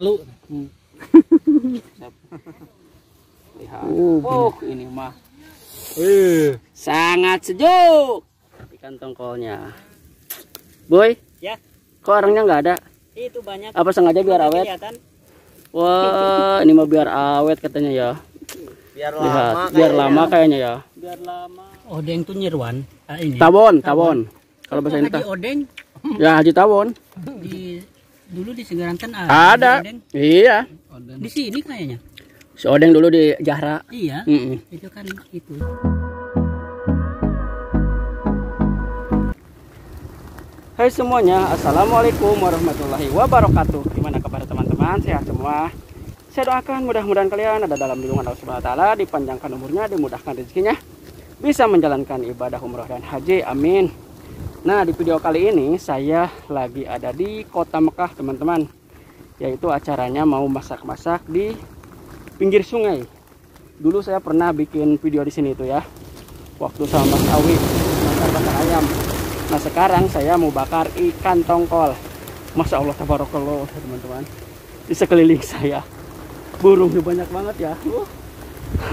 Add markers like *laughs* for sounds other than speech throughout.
Lu. Hmm. Lihat. Oh, Oh, ini mah Eh. sangat sejuk. Ikan tongkolnya. Boy, Ya, kok orangnya nggak ada? itu banyak. Apa sengaja biar awet? Kelihatan. Wah, ini mah biar awet katanya ya. Biar Lihat, lama biar lama kayaknya ya. Biar lama. Odeng tuh nyerwan. Ah, ini. Tawon, tawon. Kalau bahasa ini. Odeng Ya Haji Tawon. di dulu di Segarantan ada. Ada. Odeng. Iya. Di sini kayaknya. Si Odeng dulu di Jahra. Iya. Mm-mm. Itu kan itu. Hai semuanya, Assalamualaikum warahmatullahi wabarakatuh Gimana kabar teman-teman, sehat semua Saya doakan mudah-mudahan kalian ada dalam lindungan Allah Subhanahu wa Ta'ala Dipanjangkan umurnya, dimudahkan rezekinya Bisa menjalankan ibadah umroh dan haji, amin Nah di video kali ini saya lagi ada di kota Mekah teman-teman Yaitu acaranya mau masak-masak di pinggir sungai Dulu saya pernah bikin video di sini tuh ya Waktu sama Mas Awi, bakar-bakar ayam Nah sekarang saya mau bakar ikan tongkol. Masya Allah tabarakallah teman-teman. Di sekeliling saya burungnya banyak banget ya. Uh.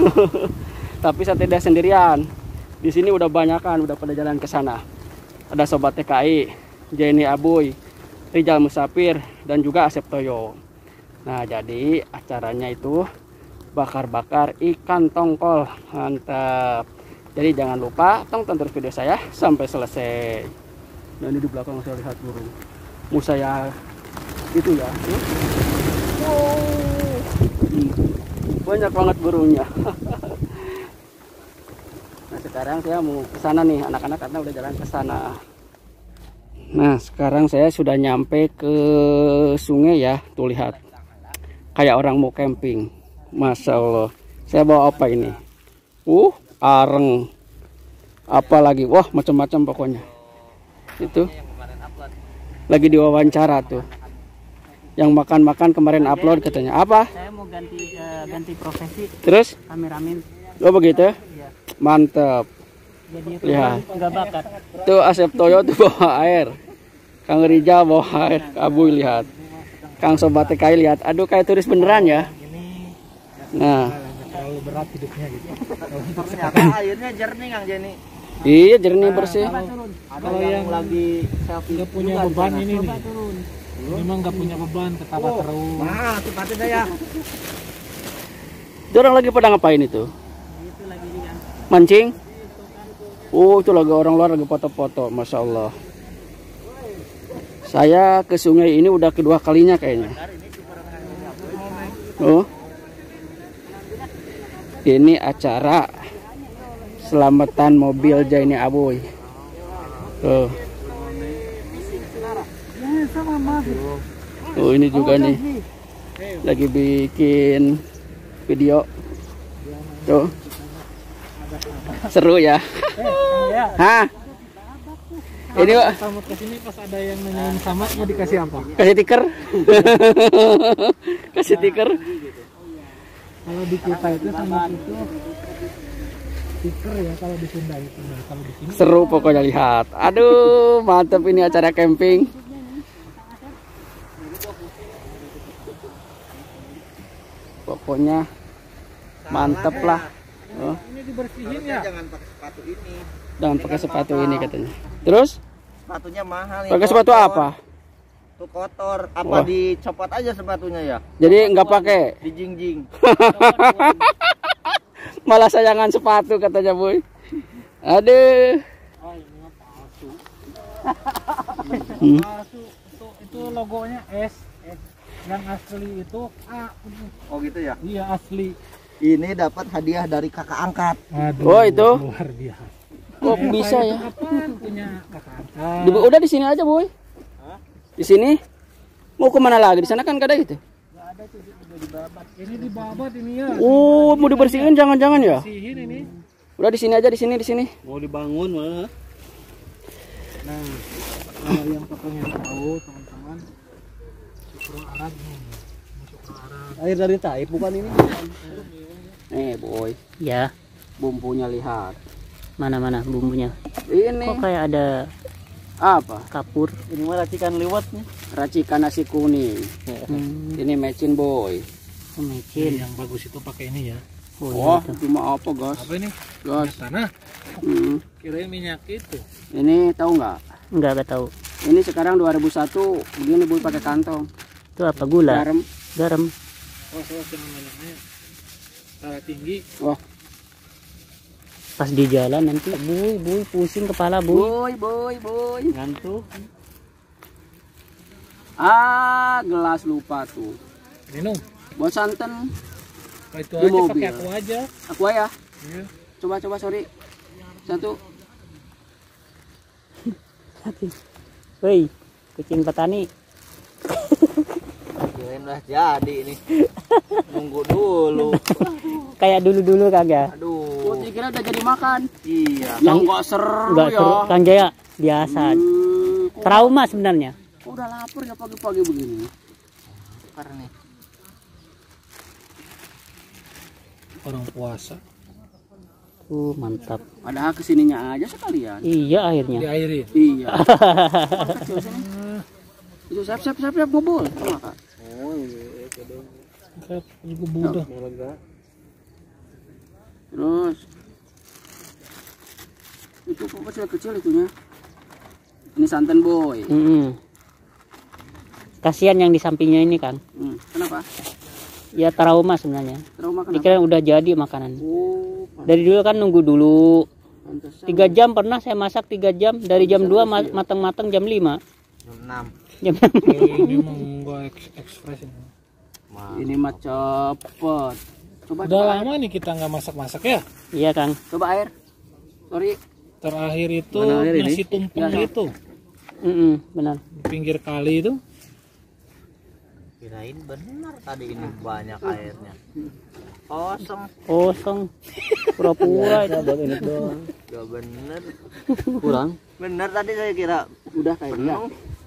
*laughs* Tapi saya tidak sendirian. Di sini udah banyak kan, udah pada jalan ke sana. Ada sobat TKI, Jenny Abuy, Rijal Musafir, dan juga Asep Toyo. Nah jadi acaranya itu bakar-bakar ikan tongkol. Mantap. Jadi jangan lupa tonton terus video saya sampai selesai. Nah ini di belakang saya lihat burung. Mau saya itu ya. Wow. Hmm, Banyak banget burungnya. *laughs* Sekarang saya mau ke sana nih anak-anak karena udah jalan ke sana. Nah sekarang saya sudah nyampe ke sungai ya. Tuh lihat. Kayak orang mau camping. Masya Allah. Saya bawa apa ini? Uh, areng apa lagi wah macam-macam pokoknya itu lagi diwawancara tuh yang makan-makan kemarin upload katanya apa Saya mau ganti eh, ganti profesi terus kameramen. oh begitu Iya. mantap Jadi aku Lihat. nggak bakat. tuh Asep Toyo tuh bawa air Kang Rijal bawa air Abu lihat Kang Sobat TKI lihat aduh kayak turis beneran ya nah Terlalu berat hidupnya gitu. Ternyata airnya jernih Kang Jenny. iya jernih bersih Kalau yang, yang lagi selfie punya beban ini nih. Memang nggak punya beban, ketawa terus. Nah, tempatnya dah *laughs* ya. itu orang lagi pada ngapain itu Itu lagi juga. mancing oh itu lagi orang luar lagi foto-foto. Masya Allah. Saya ke sungai ini udah kedua kalinya kayaknya. Oh. Ini acara selamatan mobil Jaini Aboy. Tuh oh ini juga nih. Lagi bikin video. Tuh seru ya Hah? Ini Pak, ke sini pas ada yang nanyain sama mau dikasih apa? kasih stiker. *laughs* kasih stiker. Kalau di kita itu sama itu stiker ya kalau di Sunda itu. Kalau di sini Seru pokoknya lihat. Aduh, mantep ini acara camping. Pokoknya mantep lah. Oh, ini dibersihin ya. Jangan pakai sepatu ini. jangan pakai sepatu ini katanya. Terus Sepatunya mahal nih. pakai sepatu apa? Tuh kotor. Apa Wah. dicopot aja sepatunya ya? Jadi nggak pakai. Dijingjing. *laughs* Malah sayangan sepatu katanya boy. Aduh. *laughs* Hmm. Palsu. Itu, itu logonya S. S. Yang asli itu A. Oh gitu ya. Iya asli. Ini dapat hadiah dari kakak angkat. Aduh, Oh, itu? luar biasa. Kok bisa ya? Apaan punya kakak angkat? Di- udah di sini aja boy. Di sini. Mau ke mana lagi? Di sana kan gak ada gitu. Ini dibabat ini ya. Oh, mau dibersihin jangan-jangan ya? Bersihin ini. Udah di sini aja, di sini, di sini. Mau dibangun malah. Nah, kalau yang pokoknya tahu teman-teman, syukur Arab nih. Air dari Taif bukan ini? Nih boy, Ya, bumbunya lihat. mana-mana bumbunya. Ini. Kok kayak ada Apa? Kapur. Ini mah racikan liwat nih. Racikan nasi kuning. Hmm. Ini mecin boy. Mecin. yang bagus itu pakai ini ya Oh, Wah, iya. cuma apa, Gas? apa ini Gas. tanah Hmm. kirain minyak itu Ini tahu nggak? Enggak, enggak tahu. Ini sekarang 2001 begini bu pakai kantong. Itu apa gula? Garam. Garam. Oh darah tinggi Wah, Pas di jalan nanti bui, bui pusing kepala bui. boy, boy, boy. Ngantuk. Ah, gelas lupa tuh. minum Buat santan. Apa itu Di aja mobil. pakai aku aja Aku ya. Iya. Coba, coba, sorry. *laughs* Satu. Woi, kucing petani. *laughs* Udah jadi ini. *laughs* Nunggu dulu. Kayak dulu-dulu kagak. Oh, Aduh. dikira udah jadi makan. Iya. Yang enggak seru ya. seru. Kang Jaya biasa. Hmm, Trauma sebenarnya. kok udah lapar ya pagi-pagi begini. Lapar nih. orang puasa Uh, mantap. Padahal ke sininya aja sekalian. Iya akhirnya. diairin Iya. *laughs* Kecil sini. Itu siap siap siap siap ngobrol. Juga budak Terus itu kok kecil-kecil itunya. Ini santan boy. Mm-mm. Kasihan yang di sampingnya ini Kang. Hmm. Kenapa? Ya trauma sebenarnya. Trauma kenapa? Dikira udah jadi makanan. Oh, Dari dulu kan nunggu dulu. Tiga jam pernah saya masak tiga jam. Dari jam 2 matang-matang jam 5 Enam. Jam ini eks- ekspres ini Ini mah cepet. Coba udah coba, lama nih kita nggak masak-masak ya Iya Kang. coba air. Sorry. terakhir itu Mana air ini? nasi tumpeng Ya, itu Mm-mm, benar. di pinggir kali itu Kirain benar tadi ini banyak airnya. Kosong. Kosong. Pura-pura itu. Gak bener. Kurang. Bener tadi saya kira. Udah kayaknya.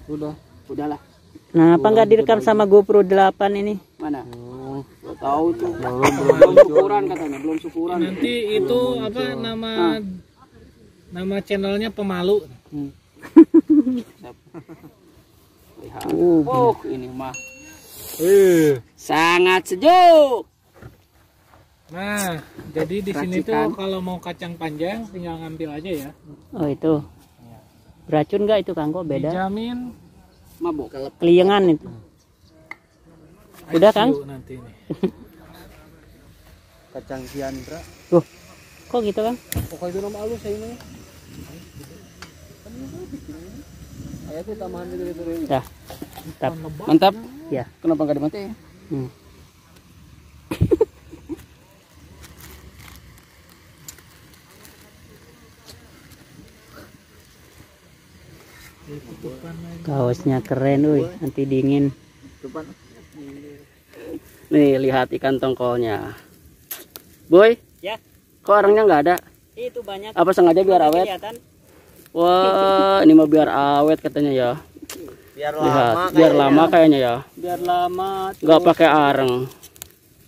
Udah. Udahlah. Nah, apa nggak direkam sama GoPro 8 ini? Mana? Oh, tahu tuh. Belum, belum syukuran katanya, belum syukuran. nanti itu apa nama nama channelnya pemalu *laughs* Lihat. Uh, Oh, ini mah sangat sejuk. nah jadi di sini tuh kalau mau kacang panjang tinggal ngambil aja ya oh itu. Beracun nggak itu Kang kok beda? dijamin Mabuk. Keliengan itu. Udah, Kang? nih *laughs* Kacang Siandra. Tuh. Kok gitu Kang? pokoknya itu nama halus saya ini Ayah tuh tambahan gitu gitu. Dah. Mantap. Mantap. Ya. Kenapa nggak dimatiin? Hmm. Kaosnya keren, woi. Nanti dingin. Nih, lihat ikan tongkolnya. Boy, Ya. kok orangnya nggak ada? Itu banyak. Apa sengaja biar awet? Kelihatan. Wah, ini mah biar awet katanya ya. Biar Lihat, lama. biar lama kayaknya ya. Biar lama. Nggak pakai areng.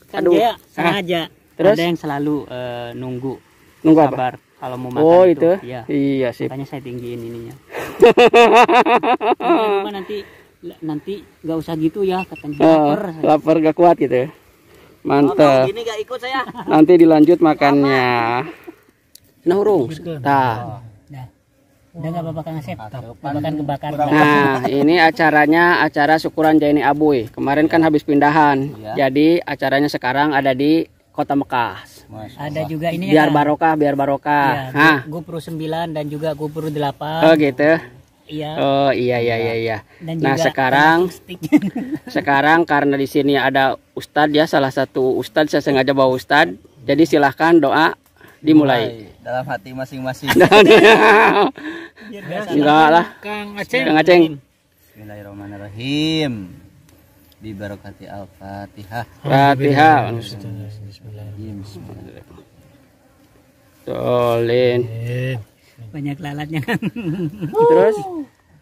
Kan Aduh. dia sengaja. Terus? Ada yang selalu eh, nunggu. Nunggu apa? Sabar. Kalau mau makan Oh, itu? Iya. Iya sih. Makanya saya tinggiin ininya. Cuma *laughs* nanti nanti nggak usah gitu ya katanya. Oh, Lapar. lapar gak kuat gitu ya. Mantap. Ini gak ikut saya. Nanti dilanjut makannya. Nah, urung. Nah, udah nggak apa-apa Kang Asep. Makan kebakar. nah, ini acaranya acara syukuran Jaini Abuy. Kemarin kan habis pindahan. Jadi acaranya sekarang ada di Kota Mekah. Ada juga ini Biar ya. barokah, biar barokah. Nah, Go- GoPro 9 dan juga GoPro 8. oh gitu. Iya. Oh iya iya iya iya. Dan Nah, sekarang *laughs* sekarang karena di sini ada ustadz ya salah satu ustadz saya sengaja bawa ustadz. Jadi silahkan doa dimulai. Dalam hati masing-masing. *laughs* Enggak lah. Kang Aceh Kang Aceng. Bismillahirrahmanirrahim. Bibarakati Al-Fatihah. Fatihah. Bismillah. Tolin. Banyak lalatnya *laughs* kan. Terus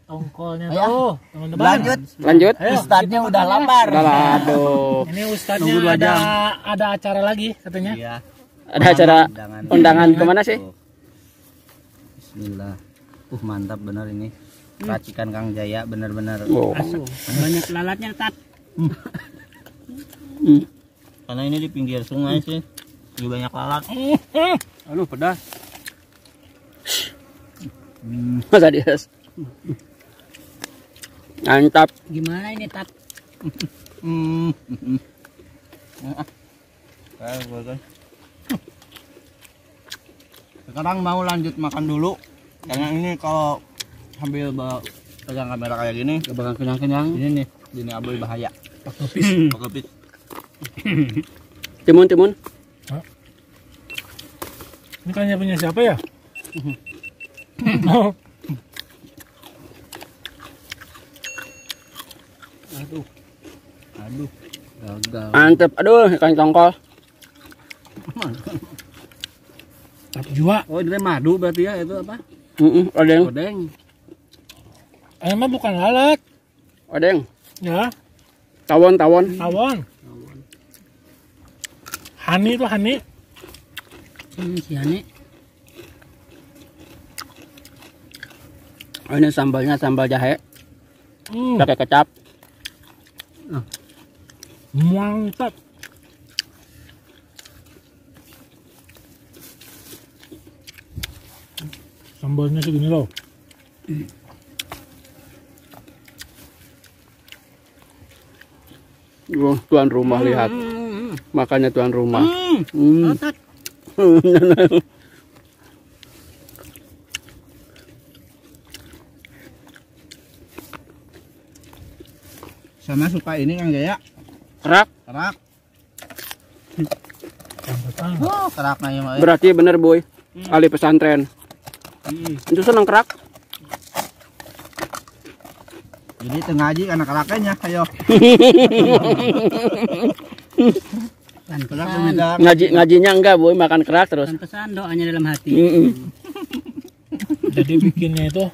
tongkolnya tuh teman-teman Lanjut. lanjut. Ustadznya udah lapar. Udah aduh. ini ustadznya ada ada acara lagi katanya Iya. Ada acara undangan ke mana sih? Bismillah. Uh mantap benar ini. racikan Kang Jaya bener-bener Oh. Asap. Banyak lalatnya tat. Hmm. karena ini di pinggir sungai sih lebih banyak lalat Aduh pedas. *laughs* Masa dia? Mantap. Gimana ini tat? hmm. *laughs* Guys. sekarang mau lanjut makan dulu karena ini kalau sambil bawa pegang kamera kayak gini bakal kenyang-kenyang. ini nih ini abu bahaya Pakai pakai pis Timun, timun. Ini kan punya siapa ya? oh, Aduh. aduh gagal Mantep. Aduh, ikan tongkol. tapi juga. oh ini madu berarti ya itu apa Mm odeng. odeng Ini mah bukan lalat. Odeng. Ya, Tawon, tawon. tawon. Hani itu hani. Hmm, si Hani. Oh, ini sambalnya sambal jahe. Hmm, Pakai kecap. mantap. Sambalnya segini loh. Oh, tuan rumah lihat. Makannya tuan rumah. Hmm. tat. sama suka ini Kang Jaya Kerak. kerak oh keraknya ya Mak. Berarti bener, Boy. Ali pesantren. Itu seneng kerak. Jadi tengah aja karena keraknya ayo *laughs* Ngaji ngajinya enggak, Boy. Makan kerak terus. Pantesan doanya dalam hati. Mm-mm. *laughs* Jadi bikinnya itu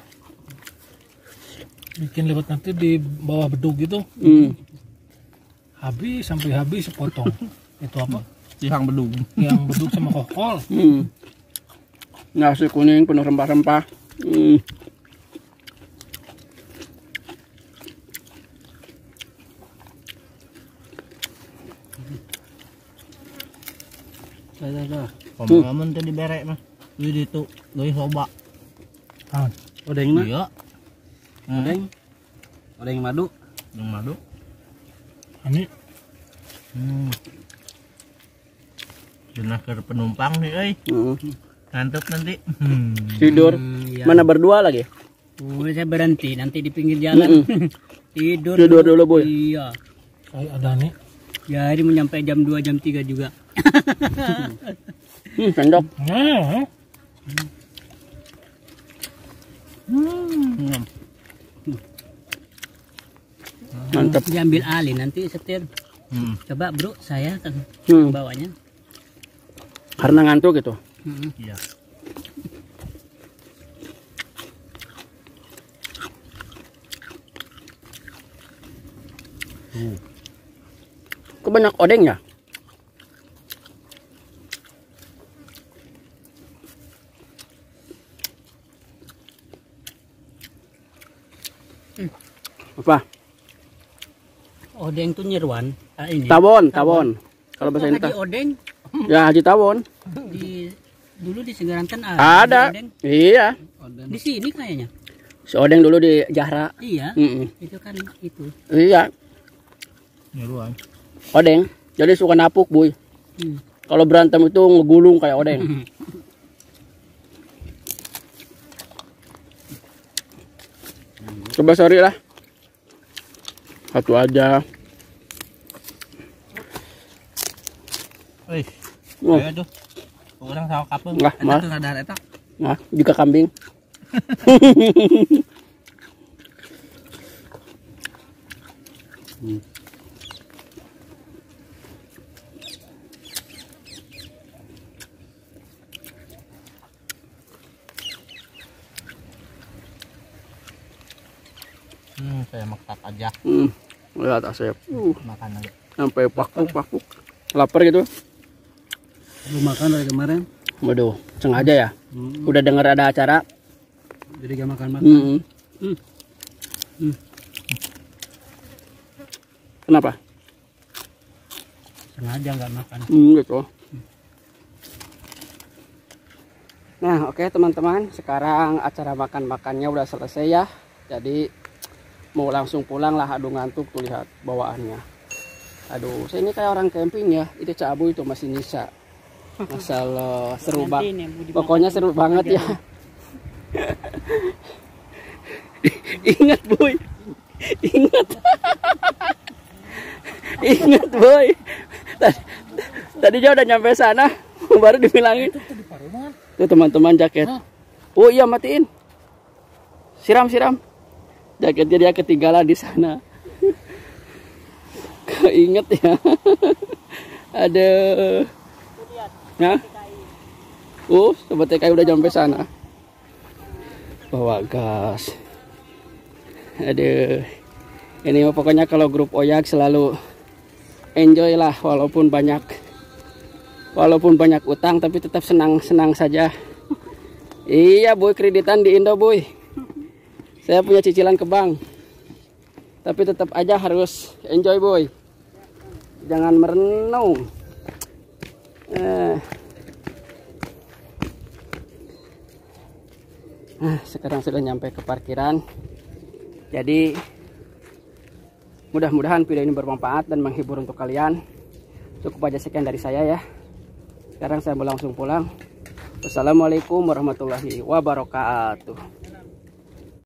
bikin lewat nanti di bawah bedug gitu Mm. habis sampai habis sepotong *laughs* itu apa sihang bedug yang bedug sama kokol Mm. Nasi kuning penuh rempah-rempah. Mm. Dah, dah, dah. ngomong tadi berek mah di itu dari soba ah, Odeng mah. iya Odeng. Odeng madu. yang madu ini hmm. jenah ke penumpang nih euy Mm. ngantuk nanti hmm. Tidur. Hmm, iya. Mana berdua lagi? Oh, saya berhenti nanti di pinggir jalan. *laughs* Tidur. Tidur dulu, Boy. Iya. kayak ada nih Jadi mau nyampe jam 2 jam 3 juga. *laughs* Hmm, sendok. nah, Hmm. Mantap. Diambil alih nanti setir. Hmm. Coba bro, saya kan Hmm. bawanya. Karena ngantuk gitu. Hmm. iya Kok banyak odeng ya? Apa? Odeng tuh nyeruan. Ah, ini. Tawon, tawon. Kalau bahasa ini. Odeng Ya haji tawon. *laughs* di dulu di Segaranten Ada. Odeng. Iya. Di sini kayaknya. Si odeng dulu di Jahra. Iya. Mm-mm. Itu kan itu. Iya, nyeruan odeng. Jadi suka napuk, Boy. Hmm. Kalau berantem itu ngegulung kayak odeng. Coba sorry lah. Satu aja. Wih, Oh, ayo tuh. Orang sawo kapung. Eta mah. nah, juga kambing. *laughs* Hmm, saya makan aja Hmm. Lihat asep. Uh, makan aja. sampai pakuk-pakuk. Lapar gitu. Belum makan dari kemarin. Waduh, sengaja ya. Udah dengar ada acara. Jadi gak makan makan. Mm-mm. Hmm. Kenapa? Sengaja nggak makan. Hmm, gitu. Nah, oke teman-teman, sekarang acara makan-makannya udah selesai ya. Jadi mau langsung pulang lah, aduh ngantuk tuh lihat bawaannya. Aduh, saya ini kayak orang camping ya. Itu cabu itu masih nyisa. Masalah seru banget. dimakan Pokoknya seru banget ya. Ingat boy, ingat, ingat boy. Tadi, tadi dia udah nyampe sana, baru dibilangin. Tuh teman-teman jaket. Oh iya matiin. Siram siram. Jaketnya dia ketinggalan di sana. *laughs* Keinget ya. *laughs* Ada. Ya. Oh, sobat TKI udah nyampe sana. Bawa gas. Aduh. Ini pokoknya kalau grup Oyak selalu enjoy lah walaupun banyak walaupun banyak utang tapi tetap senang-senang saja. Iya boy kreditan di Indo boy. Saya punya cicilan ke bank. Tapi tetap aja harus enjoy boy. Jangan merenung. Nah, sekarang sudah nyampe ke parkiran. Jadi mudah-mudahan video ini bermanfaat dan menghibur untuk kalian. Cukup aja sekian dari saya ya. Sekarang saya mau langsung pulang. Wassalamualaikum warahmatullahi wabarakatuh.